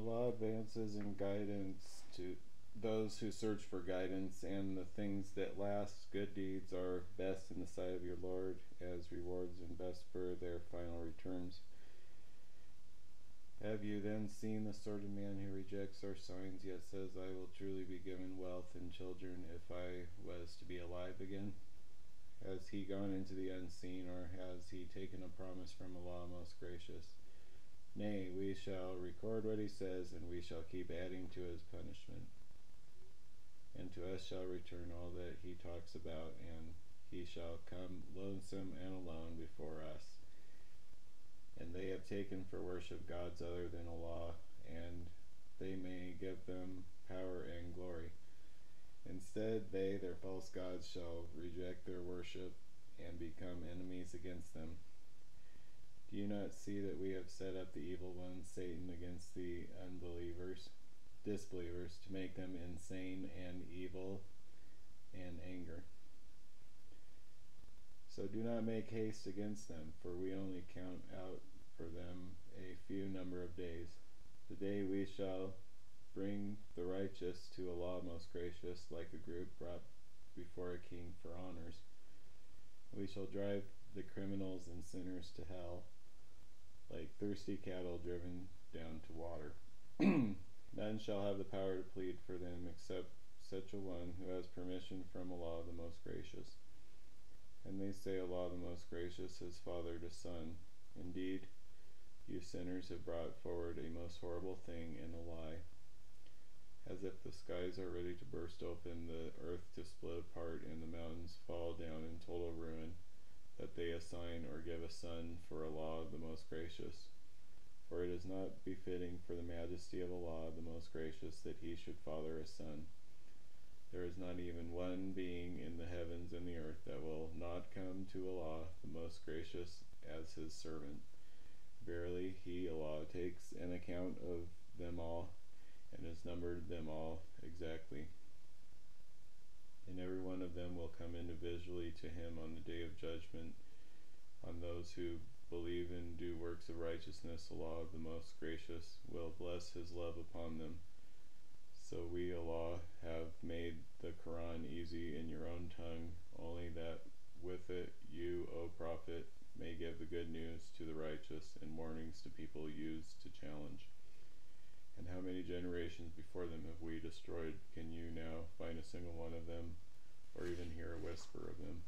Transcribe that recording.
Allah advances in guidance to those who search for guidance, and the things that last good deeds are best in the sight of your Lord as rewards and best for their final returns. Have you then seen the sort of man who rejects our signs, yet says, I will truly be given wealth and children if I was to be alive again? Has he gone into the unseen, or has he taken a promise from Allah most gracious? Nay, we shall record what he says, and we shall keep adding to his punishment. And to us shall return all that he talks about, and he shall come lonesome and alone before us. And they have taken for worship gods other than Allah, and they may give them power and glory. Instead, they, their false gods, shall reject their worship and become enemies against them. Do you not see that we have set up the evil one, Satan, against the unbelievers, disbelievers, to make them insane and evil and anger? So do not make haste against them, for we only count out for them a few number of days. The day we shall bring the righteous to Allah most gracious, like a group brought before a king for honors. We shall drive the criminals and sinners to hell, like thirsty cattle driven down to water. None shall have the power to plead for them except such a one who has permission from Allah the Most Gracious. And they say Allah the Most Gracious is father to son. Indeed, you sinners have brought forward a most horrible thing in a lie as if the skies are ready to burst open, the earth to split apart, and the mountains fall down in total ruin, assign or give a son for Allah the most gracious. For it is not befitting for the majesty of Allah the most gracious that he should father a son. There is not even one being in the heavens and the earth that will not come to Allah the most gracious as his servant. Verily, he, Allah, takes an account of them all and has numbered them all exactly. And every one of them will come individually to him on the day of judgment. On those who believe and do works of righteousness, Allah, the most gracious, will bless his love upon them. So we, Allah, have made the Quran easy in your own tongue, only that with it you, O Prophet, may give the good news to the righteous and warnings to people used to challenge. And how many generations before them have we destroyed? Can you now find a single one of them, or even hear a whisper of them?